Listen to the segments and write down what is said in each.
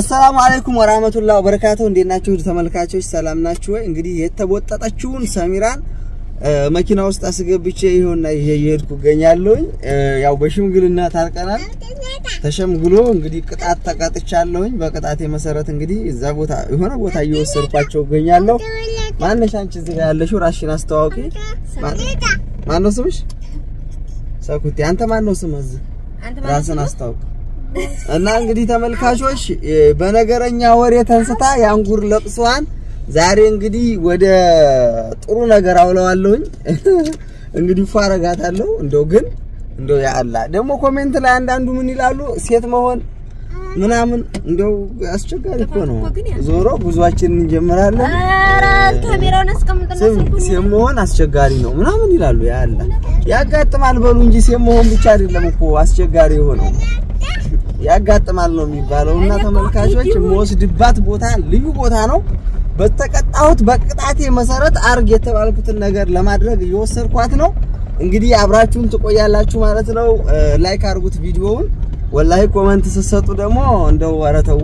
አሰላሙ አለይኩም ወራህመቱላሂ ወበረካቱሁ። እንዴት ናችሁ ተመልካቾች? ሰላም ናችሁ ወይ? እንግዲህ የተቦጠጠችውን ሰሚራን መኪና ውስጥ አስገብቼ ይኸውና ይሄ እየሄድኩ እገኛለሁኝ። ያው በሽምግልና ታርቀናል። ተሸምግሎ እንግዲህ ቅጣት ተቀጥቻለሁኝ። በቅጣቴ መሰረት እንግዲህ እዛ ቦታ የሆነ ቦታ እየወሰድኳቸው እገኛለሁ። ማነሽ አንቺ እዚህ ጋር ያለሽው? ራስሽን አስተዋውቂ። ማን ነው ስምሽ? ሰኩቴ። አንተ ማን ነው ስምህ? እዚህ ራስን አስተዋውቅ። እና እንግዲህ ተመልካቾች በነገረኛ ወሬ ተንስታ የአንጉር ለቅሷን ዛሬ እንግዲህ ወደ ጥሩ ነገር አውለዋለሁኝ። እንግዲህ ፏረጋታለሁ። እንደው ግን እንደው ያአላ ደግሞ ኮሜንት ላይ አንዳንዱ ምን ይላሉ ሴት መሆን ምናምን እንደው አስቸጋሪ እኮ ነው። ዞሮ ጉዟችንን እንጀምራለን። ሴት መሆን አስቸጋሪ ነው ምናምን ይላሉ። ያአላ ያጋጥማል በሉ እንጂ ሴት መሆን ብቻ አይደለም እኮ አስቸጋሪ የሆነው ያጋጥማል ነው የሚባለው። እና ተመልካቾች የምወስድባት ቦታ ልዩ ቦታ ነው። በተቀጣሁት በቅጣቴ መሰረት አድርግ የተባልኩትን ነገር ለማድረግ እየወሰድኳት ነው። እንግዲህ አብራችሁን ትቆያላችሁ ማለት ነው። like አድርጉት ቪዲዮውን። ወላሂ comment ስትሰጡ ደግሞ እንደው ኧረ ተው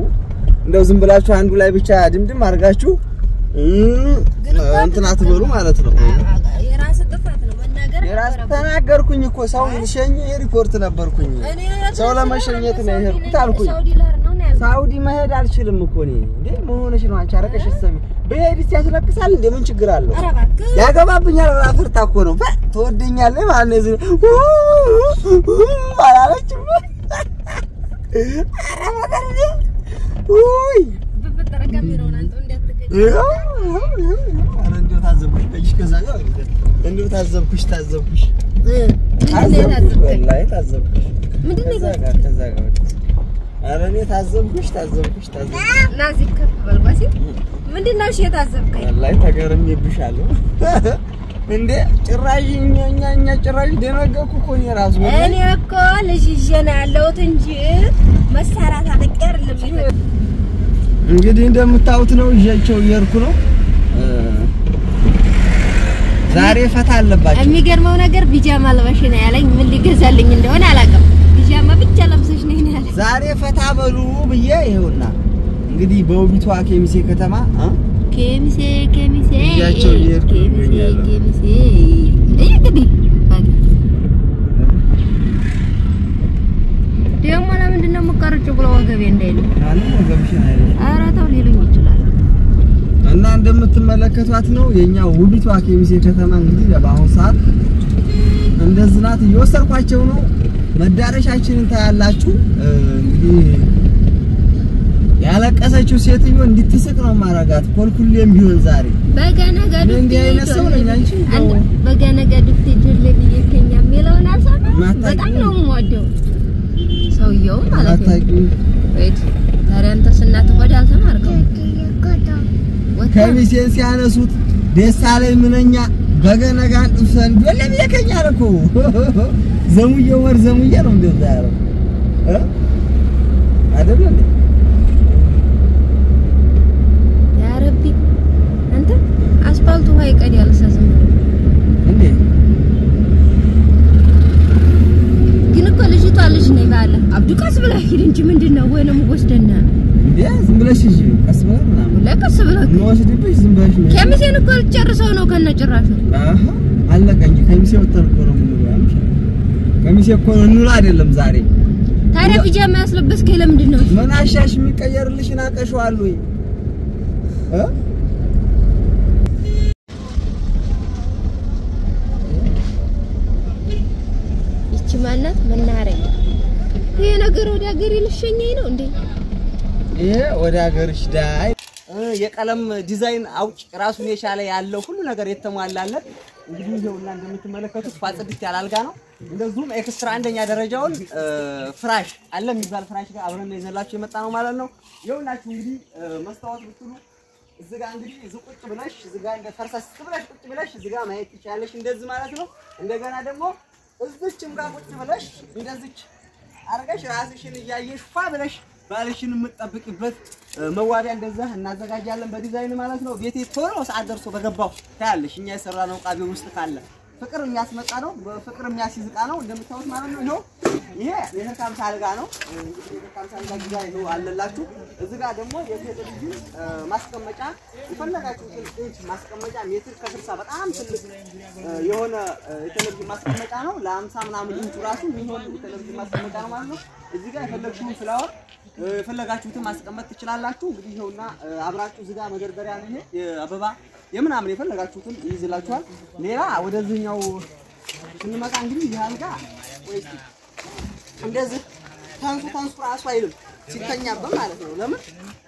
እንደው ዝም ብላችሁ አንዱ ላይ ብቻ ድምድም አድርጋችሁ እንትን አትበሉ ማለት ነው። የራስ ጥፋት ነው መናገር የራስ ተናገርኩኝ እኮ ሰው ልሸኝ ሪፖርት ነበርኩኝ። ሰው ለመሸኘት ነው የሄድኩት አልኩኝ። ሳውዲ መሄድ አልችልም እኮ እኔ። እንዴ መሆንሽ ነው አንቺ አረቀሽ ሰሚ እስቲ ያስለቅሳል። እንዴ ምን ችግር አለው? ያገባብኛል ፈርታ እኮ ነው። በ ትወደኛለህ ማለት ነው። አላለችም። ኧረ በቀር ውይ ታዘብኩሽ? ከዛ ጋር እንደው ታዘብኩሽ ታዘብኩሽ። ነው ታዘብኩሽ? ነው ኧረ እኔ ታዘብኩሽ ታዘብኩሽ ታዘብኩሽ። እና እዚህ ከፍ በል ጓሲ ምንድን ነው እሺ የታዘብከኝ? ወላሂ ተገርሜብሻለሁ። እንዴ ጭራሽ እኛ እኛ እኛ ጭራሽ ደነገኩ እኮ እኔ ራሱ። እኔ እኮ ልጅ ይዤ ነው ያለሁት እንጂ መሳሪያ ታጠቂ አይደለም። እንግዲህ እንደምታዩት ነው ይዣቸው እየሄድኩ ነው። ዛሬ ፈታ አለባቸው። የሚገርመው ነገር ቢጃማ ለበሽ ነው ያለኝ። ምን ሊገዛልኝ እንደሆነ አላውቅም። ቢጃማ ብቻ ለብሰሽ ነው ያለኝ። ዛሬ ፈታ በሉ ብዬ ይኸውና እንግዲህ በውቢቷ ኬሚሴ ከተማ እ ኬሚሴ ኬሚሴ እያቸው እየሄድኩ ኬሚሴ እንግዲህ ደግሞ ለምንድን ነው የምትቀርጪው ብሎ ወገቤ አይደል? ኧረ ተው ሊሉኝ ይችላል። እና እንደምትመለከቷት ነው የኛ ውቢቷ ኬሚሴ ከተማ እንግዲህ በአሁኑ ሰዓት እንደዚህ ናት። እየወሰድኳቸው ነው። መዳረሻችንን ታያላችሁ። እንግዲህ ያለቀሰችው ሴትዮ እንድትስቅ ነው ማረጋት ኮልኩሌም ቢሆን ዛሬ እንዲህ አይነት ሰው ነኝ። አንቺ የሚለውን? በጣም ነው የምወደው ሰውየው ማለት ነው። ታዲያ አንተስ እናትህ ሆድ አልተማርከው? ከሚሴን ሲያነሱት ደስታ ላይ ምንኛ በገነጋን ጥፍሰን ዶለም የከኛል እኮ። ዘሙዬ ወር ዘሙዬ ነው እንደዛ ያለው። አይደል እንዴ ያ ረቢ አንተ አስፋልቱ ውሃ ይቀድ ያልሳሰም እንዴ ግን እኮ ልጅቷ ልጅ ነኝ ባለ አብዱ ቀስ ብለህ ሂድ እንጂ ምንድን ነው ወይንም ወስደና እንዴ ዝም ብለሽ እሺ ቀስ ብለሽ ምናምን ለቀስ እንወስድብሽ ዝም ብለሽ ነው። ኬሚሴን እኮ ልጨርሰው ነው ከነጭራሹ አሃ አለቀ እንጂ ከሚሴ ወጥተን እኮ ነው የምንውለው ከሚሴ እኮ ነው እንውላ አይደለም ዛሬ። ታዲያ ቢጃማ ያስለበስከኝ ለምንድን ነው? ምን አሻሽ የሚቀየርልሽን አቀሽዋል ወይ? እ? ይቺ ማናት? መናኸሪያ? ይሄ ነገር ወደ ሀገሬ ልሸኘኝ ነው እንዴ? ይሄ ወደ ሀገርሽ ዳይ የቀለም ዲዛይን አውጭ ራሱን የቻለ ያለው ሁሉ ነገር የተሟላለት እንግዲህ ይኸውና እንደምትመለከቱት ፏ ጽድት ያለ አልጋ ነው። እንደዚሁም extra አንደኛ ደረጃውን ፍራሽ አለ የሚባል ፍራሽ ጋር አብረን ይዘላችሁ የመጣ ነው ማለት ነው። ይኸውላችሁ እንግዲህ መስታወት ብትሉ እዚህ ጋር እንግዲህ እዚህ ቁጭ ብለሽ እዚህ ጋር እንደ ፈርሰስ ብለሽ ቁጭ ብለሽ እዚህ ጋር ማየት ትችያለሽ፣ እንደዚህ ማለት ነው። እንደገና ደግሞ እዚችም ጋር ቁጭ ብለሽ እንደዚች አርገሽ ራስሽን እያየሽ ፏ ብለሽ ባልሽን የምትጠብቂበት መዋቢያ እንደዛ እናዘጋጃለን በዲዛይን ማለት ነው። ቤቴ ቶሎ ሰዓት ደርሶ በገባው ታያለሽ። እኛ የሰራነው ዕቃ ቤት ውስጥ ካለ ፍቅር የሚያስመጣ ነው። በፍቅር የሚያስይዝ እቃ ነው እንደምታዩት ማለት ነው። ይኸው ይሄ ሜትር ከሀምሳ ነው። ሜትር ከሀምሳ አልጋ ይኸው አለላችሁ። እዚህ ጋር ደግሞ የቴሌቪዥን ማስቀመጫ የፈለጋችሁትን ኢንች ማስቀመጫ ሜትር ከስልሳ በጣም ትልቅ የሆነ የቴሌቪዥን ማስቀመጫ ነው። ለሀምሳ ምናምን ኢንቹ ራሱ የሚሆን የቴሌቪዥን ማስቀመጫ ነው ማለት ነው። እዚህ ጋር የፈለግሽውን ፍላወር የፈለጋችሁትን ማስቀመጥ ትችላላችሁ። እንግዲህ ይኸውና አብራችሁ ጋር መደርደሪያ ነው የአበባ የምናምን የፈለጋችሁትን ይይዝላችኋል። ሌላ ወደዚህኛው ስንመጣ እንግዲህ ይህ አልጋ ወይ እስኪ እንደዚህ ተንሱ ተንሱ ራሱ አይልም ሲተኛበት ማለት ነው። ለምን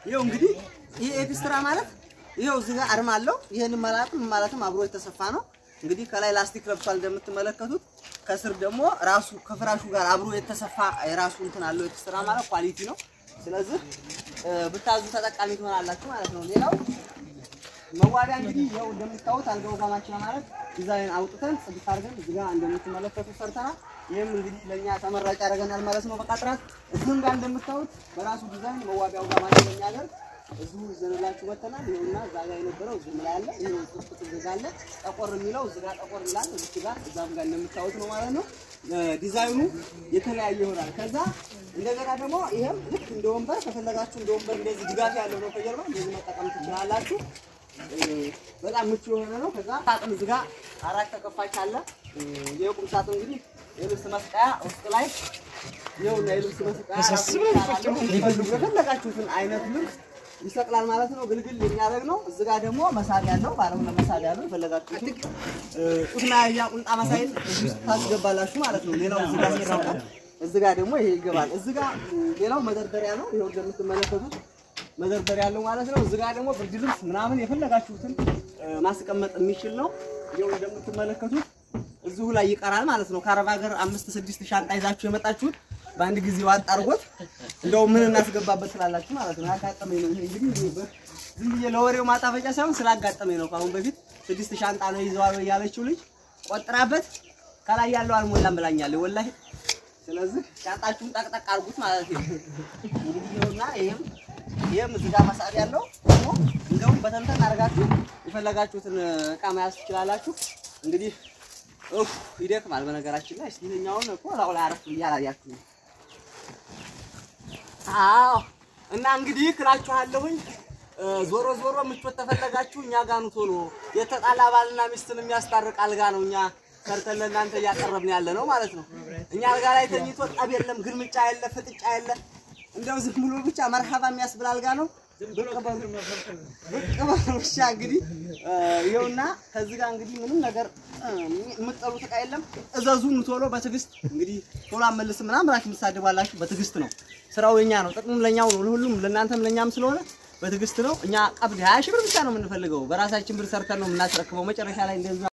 ይኸው እንግዲህ ይሄ extra ማለት ይኸው እዚህ ጋር አርማ አለው። ይሄንን ማለትም ማለትም አብሮ የተሰፋ ነው። እንግዲህ ከላይ ላስቲክ ለብሷል እንደምትመለከቱት፣ ከስር ደግሞ ራሱ ከፍራሹ ጋር አብሮ የተሰፋ የራሱ እንትን አለው። extra ማለት quality ነው። ስለዚህ ብታዙ ተጠቃሚ ትሆናላችሁ ማለት ነው። ሌላው መዋቢያ እንግዲህ ያው እንደምታዩት አልጋው match ማለት ዲዛይን አውጥተን ጽድት አድርገን እዚህ ጋር እንደምትመለከቱት ሰርተናል። ይህም እንግዲህ ለእኛ ተመራጭ ያደርገናል ማለት ነው። በቃ ጥራት እዚህም ጋር እንደምታዩት በራሱ ዲዛይን መዋቢያው ጋር ማለት የሚያደርግ እዚሁ ይዘንላችሁ መተናል። ይኸውና እዛ ጋር የነበረው እዚህ ላይ አለ። ይሄ ጥፍጥ እዚህ ጋር አለ። ጠቆር የሚለው እዚህ ጋር ጠቆር ይላል። እዚህ ጋር እዛም ጋር እንደምታዩት ነው ማለት ነው። ዲዛይኑ የተለያየ ይሆናል። ከዛ እንደገና ደግሞ ይሄም ልክ እንደ ወንበር ከፈለጋችሁ እንደ ወንበር እንደዚህ ድጋፍ ያለው ነው። ከጀርባ እንደዚህ መጠቀም ትችላላችሁ። በጣም ምቹ የሆነ ነው። ከዛ ሳጥን እዚህ አራት ተከፋች አለ። ይሄ ሳጥን እንግዲህ የልብስ መስቀያ ውስጥ ላይ ይኸውና የልብስ መስቀያ የፈለጋችሁትን አይነት ልብስ ይሰቅላል ማለት ነው። ግልግል የሚያደርግ ነው። እዚህ ጋር ደግሞ መሳቢያ አለው። ባለ ሁለት መሳቢያ አለው። የፈለጋችሁትን ጡት መያዣ ቁንጣ መሳይል ታስገባላችሁ ማለት ነው። ሌላው እዚህ ጋር ሲሰቀል እዚህ ጋር ደግሞ ይሄ ይገባል። እዚህ ጋር ሌላው መደርደሪያ ነው። ይኸው እንደምትመለከቱት መደርደሪያ ያለው ማለት ነው። እዚህ ጋር ደግሞ ብርድ ልብስ ምናምን የፈለጋችሁትን ማስቀመጥ የሚችል ነው። ይኸው እንደምትመለከቱት እዚሁ ላይ ይቀራል ማለት ነው። ከአረብ ሀገር አምስት ስድስት ሻንጣ ይዛችሁ የመጣችሁት በአንድ ጊዜ ዋጥ አድርጎት እንደው ምን እናስገባበት ስላላችሁ ማለት ነው። ያጋጠመኝ ነው ይሄ እንግዲህ ዝም ብዬ ለወሬው ማጣፈጫ ሳይሆን ስላጋጠመኝ ነው። ከአሁን በፊት ስድስት ሻንጣ ነው ይዘዋል ያለችው ልጅ ቆጥራበት ከላይ ያለው አልሞላም ብላኛለች ወላሂ። ስለዚህ ሻንጣችሁን ጠቅጠቅ አድርጉት ማለት ነው። እንግዲህ ይኸውና ይሄም ይሄም እዚህ ጋር መሳቢያ ያለው ደግሞ እንደውም በተንተን አድርጋችሁ የፈለጋችሁትን እቃ መያዝ ትችላላችሁ። እንግዲህ ኡፍ ይደክማል። በነገራችን ላይ እስኪ እኮ ላው ላይ አረፍ ብዬ አላያችሁም። አዎ እና እንግዲህ እላችኋለሁኝ ዞሮ ዞሮ ምቾት ተፈለጋችሁ እኛ ጋር ኑ ቶሎ። የተጣላ ባልና ሚስትን የሚያስታርቅ አልጋ ነው እኛ ሰርተን ለእናንተ እያቀረብን ያለ ነው ማለት ነው። እኛ አልጋ ላይ ተኝቶ ጠብ የለም፣ ግልምጫ የለ፣ ፍጥጫ የለ። እንደው ዝም ብሎ ብቻ መርሃባ የሚያስብል አልጋ ነው። ብቅ በሉ ብቻ እንግዲህ ይኸውና ከዚህ ጋር እንግዲህ ምንም ነገር የምትጠሉት ዕቃ የለም። እዘዙን ቶሎ በትዕግስት እንግዲህ ቶሎ አመልስም ምናምን ብላችሁ የምትሳደባላችሁ በትዕግስት ነው። ስራው የኛ ነው፣ ጥቅሙም ለኛው ነው፣ ለሁሉም ለእናንተም ለኛም ስለሆነ በትዕግስት ነው። እኛ ቀብድ ሀያ ሺህ ብር ብቻ ነው የምንፈልገው። በራሳችን ብር ሰርተን ነው የምናስረክበው። መጨረሻ ላይ እንደዛ